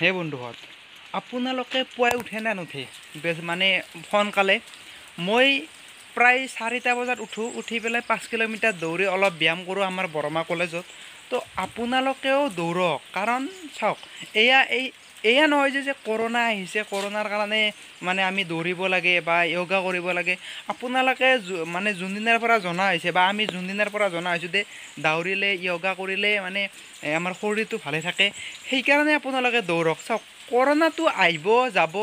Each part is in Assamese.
হে বন্ধুহঁত আপোনালোকে পুৱাই উঠে নে নুঠে? মানে সোনকালে। মই প্ৰায় চাৰিটা বজাত উঠোঁ উঠি পেলাই পাঁচ কিলোমিটাৰ দৌৰি অলপ ব্যায়াম কৰোঁ আমাৰ বৰমা কলেজত। তো আপোনালোকেও দৌৰক কাৰণ চাওক এয়া এই এয়া নহয় যে যে কৰোণা আহিছে কৰোণাৰ কাৰণে মানে আমি দৌৰিব লাগে বা য়োগা কৰিব লাগে। আপোনালোকে মানে যোনদিনাৰ পৰা জনা হৈছে বা আমি যোনদিনাৰ পৰা জনা হৈছোঁ যে দৌৰিলে য়োগা কৰিলে মানে আমাৰ শৰীৰটো ভালে থাকে সেইকাৰণে আপোনালোকে দৌৰক। চাওক কৰোণাটো আহিব যাব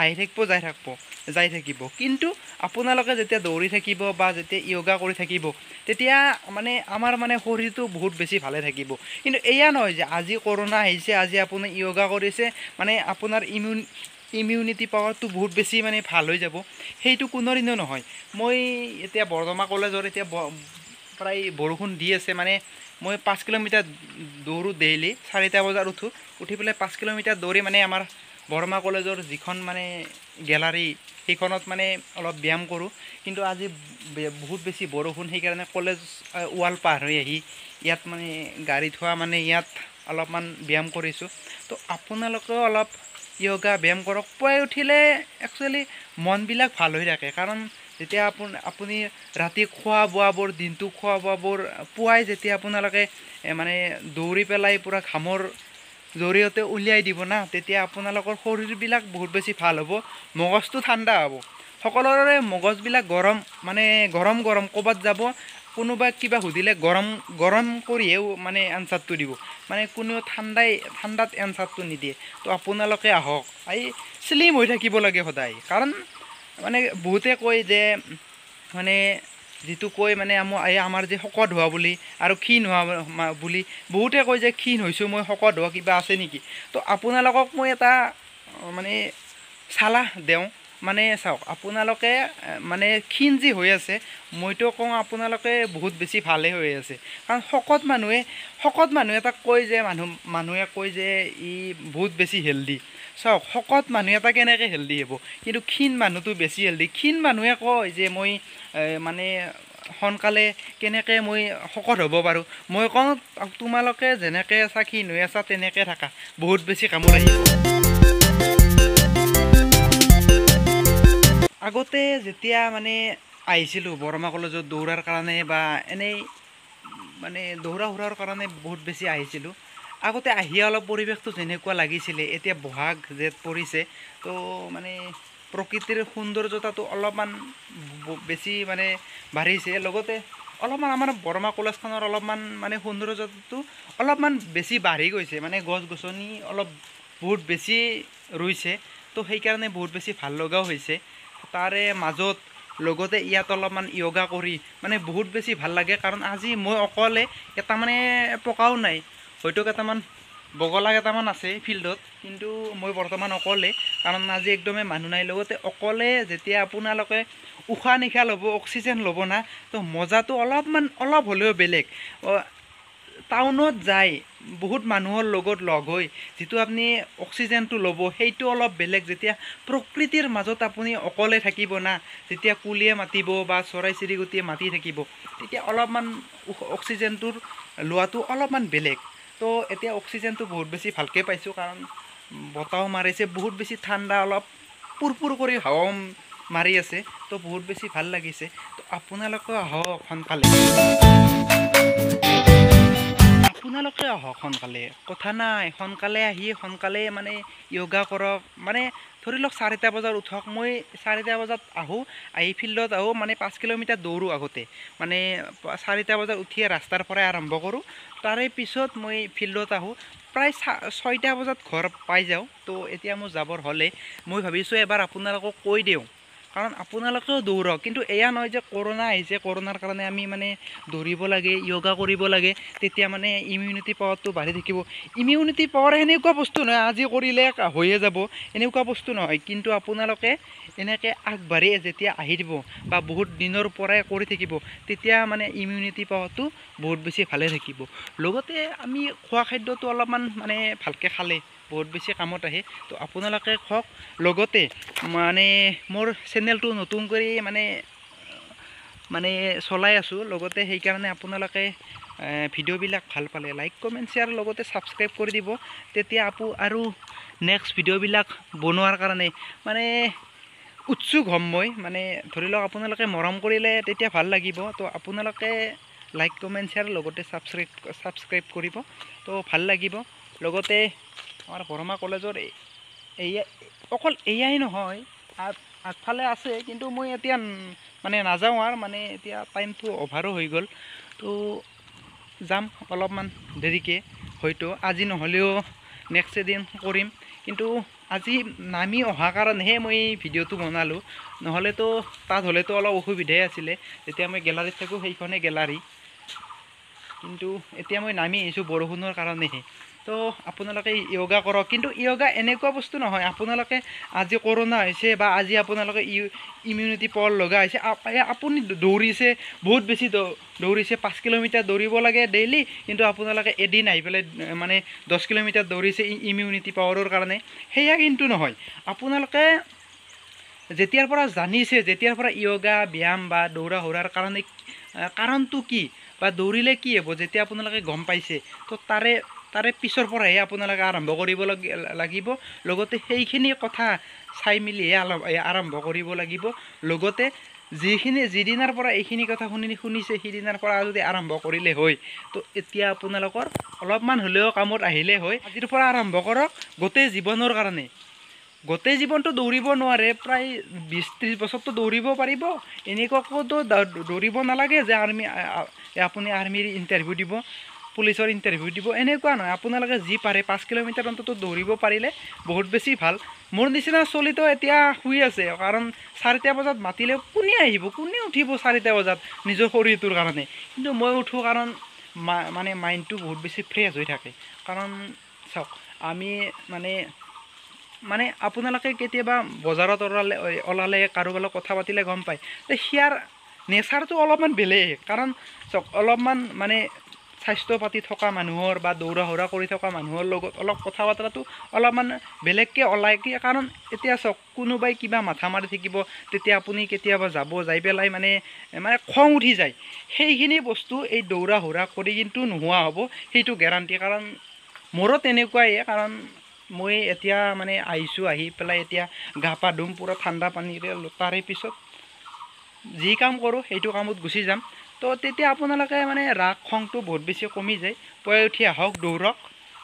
আহি থাকিব যাই থাকিব। যাই থাকিব। কিন্তু আপোনালোকে যেতিয়া দৌৰি থাকিব বা যেতিয়া য়োগা কৰি থাকিব তেতিয়া মানে আমাৰ মানে শৰীৰটো বহুত বেছি ভালে থাকিব। কিন্তু এয়া নহয় যে আজি কৰোণা আহিছে আজি আপুনি য়োগা কৰিছে মানে আপোনাৰ ইমিউন ইমিউনিটি পাৱাৰটো বহুত বেছি মানে ভাল হৈ যাব। সেইটো কোনোদিনো নহয়। মই এতিয়া বৰ্ধমা কলেজৰ এতিয়া প্ৰায় বৰষুণ দি আছে মানে মই পাঁচ কিলোমিটাৰ দৌৰোঁ ডেইলি চাৰিটা বজাত উঠোঁ। উঠি পেলাই পাঁচ কিলোমিটাৰ দৌৰি মানে আমাৰ বৰমা কলেজৰ যিখন মানে গেলাৰী সেইখনত মানে অলপ ব্যায়াম কৰোঁ। কিন্তু আজি বহুত বেছি বৰষুণ সেইকাৰণে কলেজ ৱাল পাৰ হৈ আহি ইয়াত মানে গাড়ী থোৱা মানে ইয়াত অলপমান ব্যায়াম কৰিছোঁ। তো আপোনালোকেও অলপ য়োগা ব্যায়াম কৰক। পুৱাই উঠিলে একচুৱেলি মনবিলাক ভাল হৈ থাকে। কাৰণ যেতিয়া আপোন আপুনি ৰাতি খোৱা বোৱাবোৰ দিনটো খোৱা বোৱাবোৰ পুৱাই যেতিয়া আপোনালোকে মানে দৌৰি পেলাই পূৰা ঘামৰ জৰিয়তে উলিয়াই দিব না তেতিয়া আপোনালোকৰ শৰীৰবিলাক বহুত বেছি ভাল হ'ব মগজটো ঠাণ্ডা হ'ব। সকলোৰে মগজবিলাক গৰম মানে গৰম গৰম ক'ৰবাত যাব কোনোবাই কিবা সুধিলে গৰম গৰম কৰিয়েও মানে এনচাৰটো দিব। মানে কোনেও ঠাণ্ডাই ঠাণ্ডাত এনচাৰটো নিদিয়ে। তো আপোনালোকে আহক। এই শ্লিম হৈ থাকিব লাগে সদায়। কাৰণ মানে বহুতে কয় যে মানে যিটো কয় মানে আমাৰ এই আমাৰ যে শকত হোৱা বুলি আৰু ক্ষীণ হোৱা বুলি বহুতে কয় যে ক্ষীণ হৈছোঁ মই শকত হোৱা কিবা আছে নেকি? তো আপোনালোকক মই এটা মানে চালাহ দিওঁ। মানে চাওক আপোনালোকে মানে ক্ষীণ যি হৈ আছে মইতো কওঁ আপোনালোকে বহুত বেছি ভালে হৈ আছে। কাৰণ শকত মানুহে শকত মানুহে এটা কয় যে মানুহ মানুহে কয় যে ই বহুত বেছি হেল্ডি চাওক শকত মানুহ এটা কেনেকৈ হেল্ডি হ'ব? কিন্তু ক্ষীণ মানুহটো বেছি হেল্ডি ক্ষীণ মানুহে কয় যে মই মানে সোনকালে কেনেকৈ মই শকত হ'ব পাৰোঁ। মই কওঁ তোমালোকে যেনেকৈ আছা ক্ষীণ হৈ আছা তেনেকৈ থাকা। বহুত বেছি কামত আহিব আগতে যেতিয়া মানে আহিছিলোঁ বৰমা কলেজত দৌৰাৰ কাৰণে বা এনেই মানে দৌৰা সুৰাৰ কাৰণে বহুত বেছি আহিছিলোঁ। আগতে আহি অলপ পৰিৱেশটো যেনেকুৱা লাগিছিলে এতিয়া বহাগ জেঠ পৰিছে তো মানে প্ৰকৃতিৰ সৌন্দৰ্যতাটো অলপমান বেছি মানে বাঢ়িছে। লগতে অলপমান আমাৰ বৰমা কলেজখনৰ অলপমান মানে সৌন্দৰ্যতাটো অলপমান বেছি বাঢ়ি গৈছে। মানে গছ গছনি অলপ বহুত বেছি ৰুইছে তো সেইকাৰণে বহুত বেছি ভাল লগাও হৈছে। তাৰে মাজত লগতে ইয়াত অলপমান য়োগা কৰি মানে বহুত বেছি ভাল লাগে। কাৰণ আজি মই অকলে এটা মানে পকাও নাই। হয়তো কেইটামান বগলা কেইটামান আছে ফিল্ডত কিন্তু মই বৰ্তমান অকলে কাৰণ আজি একদমেই মানুহ নাই। লগতে অকলে যেতিয়া আপোনালোকে উশাহ নিশাহ ল'ব অক্সিজেন ল'ব না তো মজাটো অলপমান অলপ হ'লেও বেলেগ। টাউনত যায় বহুত মানুহৰ লগত লগ হৈ যিটো আপুনি অক্সিজেনটো ল'ব সেইটো অলপ বেলেগ। যেতিয়া প্ৰকৃতিৰ মাজত আপুনি অকলে থাকিব না যেতিয়া কুলিয়ে মাতিব বা চৰাই চিৰিকটিয়ে মাতি থাকিব তেতিয়া অলপমান অক্সিজেনটোৰ লোৱাটো অলপমান বেলেগ। তো এতিয়া অক্সিজেনটো বহুত বেছি ভালকৈ পাইছোঁ কাৰণ বতাহও মাৰিছে বহুত বেছি ঠাণ্ডা অলপ পুৰপুৰ কৰি হাৱাও মাৰি আছে তো বহুত বেছি ভাল লাগিছে। তো আপোনালোকেও আহক সোনকালে। আপোনালোকে আহক সোনকালে। কথা নাই সোনকালে আহি সোনকালে মানে য়োগা কৰক। মানে ধৰি লওক চাৰিটা বজাত উঠক মই চাৰিটা বজাত আহোঁ আহি ফিল্ডত আহোঁ মানে পাঁচ কিলোমিটাৰ দৌৰোঁ আগতে। মানে চাৰিটা বজাত উঠিয়ে ৰাস্তাৰ পৰাই আৰম্ভ কৰোঁ। তাৰে পিছত মই ফিল্ডত আহোঁ। প্ৰায় ছয়টা বজাত ঘৰ পাই যাওঁ। তো এতিয়া মোৰ যাবৰ হ'লে মই ভাবিছোঁ এবাৰ আপোনালোকক কৈ দিওঁ। কাৰণ আপোনালোকেও দৌৰক কিন্তু এয়া নহয় যে কৰোণা আহিছে কৰোণাৰ কাৰণে আমি মানে দৌৰিব লাগে য়োগা কৰিব লাগে তেতিয়া মানে ইমিউনিটি পাৱাৰটো বাঢ়ি থাকিব। ইমিউনিটি পাৱাৰ সেনেকুৱা বস্তু নহয় আজি কৰিলে হৈয়ে যাব এনেকুৱা বস্তু নহয়। কিন্তু আপোনালোকে এনেকৈ আগবাঢ়ি যেতিয়া আহি দিব বা বহুত দিনৰ পৰাই কৰি থাকিব তেতিয়া মানে ইমিউনিটি পাৱাৰটো বহুত বেছি ভালে থাকিব। লগতে আমি খোৱা খাদ্যটো অলপমান মানে ভালকৈ খালে বহুত বেছি কামত আহে। তো আপোনালোকে খওক লগতে মানে মোৰ চেনেলটো নতুন কৰি মানে মানে চলাই আছোঁ। লগতে সেইকাৰণে আপোনালোকে ভিডিঅ'বিলাক ভাল পালে লাইক কমেণ্ট শ্বেয়াৰ লগতে ছাবস্ক্ৰাইব কৰি দিব। তেতিয়া আপু আৰু নেক্সট ভিডিঅ'বিলাক বনোৱাৰ কাৰণে মানে উৎসুক হ'ম মই। মানে ধৰি লওক আপোনালোকে মৰম কৰিলে তেতিয়া ভাল লাগিব। তো আপোনালোকে লাইক কমেণ্ট শ্বেয়াৰ লগতে ছাবস্ক্ৰাইব ছাবস্ক্ৰাইব কৰিব। তো ভাল লাগিব। লগতে আমাৰ বৰমা কলেজৰ এয়া অকল এয়াই নহয় আগ আগফালে আছে কিন্তু মই এতিয়া মানে নাযাওঁ আৰু মানে এতিয়া টাইমটো অভাৰো হৈ গ'ল। তো যাম অলপমান দেৰিকৈ হয়তো আজি নহ'লেও নেক্সট এদিন কৰিম। কিন্তু আজি নামি অহা কাৰণেহে মই ভিডিঅ'টো বনালোঁ। নহ'লেতো তাত হ'লেতো অলপ অসুবিধাই আছিলে। যেতিয়া মই গেলাৰীত থাকোঁ সেইখনে গেলাৰী। কিন্তু এতিয়া মই নামি আহিছোঁ বৰষুণৰ কাৰণেহে তো আপোনালোকে য়োগা কৰক। কিন্তু য়োগা এনেকুৱা বস্তু নহয় আপোনালোকে আজি কৰোণা হৈছে বা আজি আপোনালোকে ইউ ইমিউনিটি পাৱাৰ লগা হৈছে আপুনি দৌৰিছে বহুত বেছি দৌৰিছে পাঁচ কিলোমিটাৰ দৌৰিব লাগে ডেইলি কিন্তু আপোনালোকে এদিন আহি পেলাই মানে দহ কিলোমিটাৰ দৌৰিছে ইমিউনিটি পাৱাৰৰ কাৰণে। সেয়া কিন্তু নহয়। আপোনালোকে যেতিয়াৰ পৰা জানিছে যেতিয়াৰ পৰা য়োগা ব্যায়াম বা দৌৰা সৌৰাৰ কাৰণে কাৰণটো কি? বা দৌৰিলে কি হ'ব? যেতিয়া আপোনালোকে গম পাইছে তো তাৰে তাৰে পিছৰ পৰাহে আপোনালোকে আৰম্ভ কৰিব লাগ- লাগিব। লগতে সেইখিনি কথা চাই মেলিহে আৰম্ভ কৰিব লাগিব। লগতে যিখিনি যিদিনাৰ পৰা এইখিনি কথা শুনি শুনিছে সিদিনাৰ পৰা যদি আৰম্ভ কৰিলে হয় তো এতিয়া আপোনালোকৰ অলপমান হ'লেও কামত আহিলে হয়। আজিৰ পৰা আৰম্ভ কৰক গোটেই জীৱনৰ কাৰণে। গোটেই জীৱনটো দৌৰিব নোৱাৰে প্ৰায় বিছ ত্ৰিছ বছৰটো দৌৰিব পাৰিব। এনেকুৱাকৈতো দৌৰিব নালাগে যে আৰ্মি আপুনি আৰ্মিৰ ইণ্টাৰভিউ দিব পুলিচৰ ইণ্টাৰভিউ দিব এনেকুৱা নহয়। আপোনালোকে যি পাৰে পাঁচ কিলোমিটাৰ অন্তত দৌৰিব পাৰিলে বহুত বেছি ভাল। মোৰ নিচিনা চলিতো এতিয়া শুই আছে কাৰণ চাৰিটা বজাত মাতিলে কোনে আহিব কোনে উঠিব চাৰিটা বজাত নিজৰ শৰীৰটোৰ কাৰণে? কিন্তু মই উঠোঁ কাৰণ মা মানে মাইণ্ডটো বহুত বেছি ফ্ৰেছ হৈ থাকে। কাৰণ চাওক আমি মানে মানে আপোনালোকে কেতিয়াবা বজাৰত ওলালে ওলালে কাৰোবাৰ লগত কথা পাতিলে গম পায়। যে সিয়াৰ নেচাৰটো অলপমান বেলেগ। কাৰণ চাওক অলপমান মানে স্বাস্থ্য পাতি থকা মানুহৰ বা দৌৰা সৌৰা কৰি থকা মানুহৰ লগত অলপ কথা বতৰাটো অলপমান বেলেগকৈ ওলায়। কি কাৰণ এতিয়া চাওক কোনোবাই কিবা মাথা মাৰি থাকিব তেতিয়া আপুনি কেতিয়াবা যাব যাই পেলাই মানে মানে খং উঠি যায়। সেইখিনি বস্তু এই দৌৰা সৌৰা কৰি কিন্তু নোহোৱা হ'ব সেইটো গেৰাণ্টি কাৰণ মোৰো তেনেকুৱাই কাৰণ মই এতিয়া মানে আহিছোঁ আহি পেলাই এতিয়া গা পা ধুম পূৰা ঠাণ্ডা পানীৰে তাৰে পিছত যি কাম কৰোঁ সেইটো কামত গুচি যাম। তো তেতিয়া আপোনালোকে মানে ৰাগ খংটো বহুত বেছি কমি যায়। পুৱাই উঠি আহক দৌৰক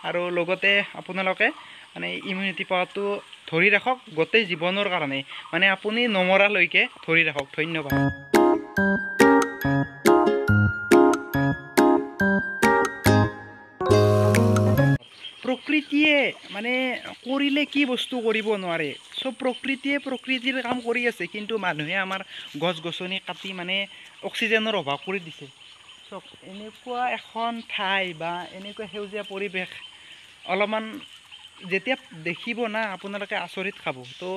আৰু লগতে আপোনালোকে মানে ইমিউনিটি পাৱাৰটো ধৰি ৰাখক গোটেই জীৱনৰ কাৰণে। মানে আপুনি নমৰালৈকে ধৰি ৰাখক। ধন্যবাদ। প্ৰকৃতিয়ে মানে কৰিলে কি বস্তু কৰিব নোৱাৰে। চব প্ৰকৃতিয়ে প্ৰকৃতিৰ কাম কৰি আছে কিন্তু মানুহে আমাৰ গছ গছনি কাটি মানে অক্সিজেনৰ অভাৱ কৰি দিছে। চাওক এনেকুৱা এখন ঠাই বা এনেকুৱা সেউজীয়া পৰিৱেশ অলপমান যেতিয়া দেখিব না আপোনালোকে আচৰিত খাব। তো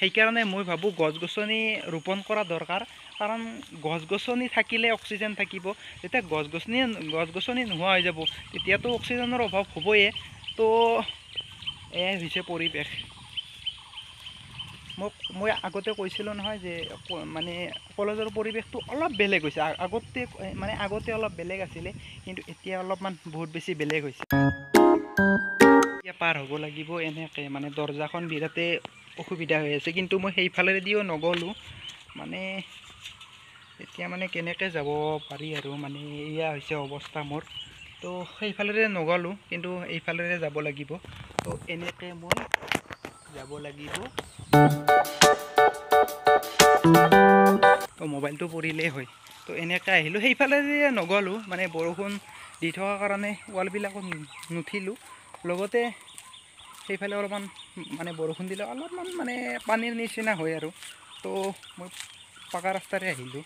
সেইকাৰণে মই ভাবোঁ গছ গছনি ৰোপণ কৰা দৰকাৰ কাৰণ গছ গছনি থাকিলে অক্সিজেন থাকিব। যেতিয়া গছ গছনি গছ গছনি নোহোৱা হৈ যাব তেতিয়াতো অক্সিজেনৰ অভাৱ হ'বয়ে। তো এয়াই হৈছে পৰিৱেশ। মোক মই আগতে কৈছিলোঁ নহয় যে মানে কলেজৰ পৰিৱেশটো অলপ বেলেগ হৈছে। আগতে মানে আগতে অলপ বেলেগ আছিলে কিন্তু এতিয়া অলপমান বহুত বেছি বেলেগ হৈছে। এতিয়া পাৰ হ'ব লাগিব এনেকৈ মানে দৰ্জাখন বিৰাটেই অসুবিধা হৈ আছে কিন্তু মই সেইফালেদিও নগ'লোঁ। মানে এতিয়া মানে কেনেকৈ যাব পাৰি আৰু মানে এয়া হৈছে অৱস্থা মোৰ। তো সেইফালেৰে নগ'লোঁ কিন্তু এইফালেৰে যাব লাগিব। তো এনেকৈ মই যাব লাগিব। তো মোবাইলটো পৰিলেই হয়। তো এনেকৈ আহিলোঁ। সেইফালেৰে নগ'লোঁ মানে বৰষুণ দি থকা কাৰণে ৱালবিলাকত নুঠিলোঁ। লগতে সেইফালে অলপমান মানে বৰষুণ দিলে অলপমান মানে পানীৰ নিচিনা হয় আৰু। তো মই পাকা ৰাস্তাৰে আহিলোঁ।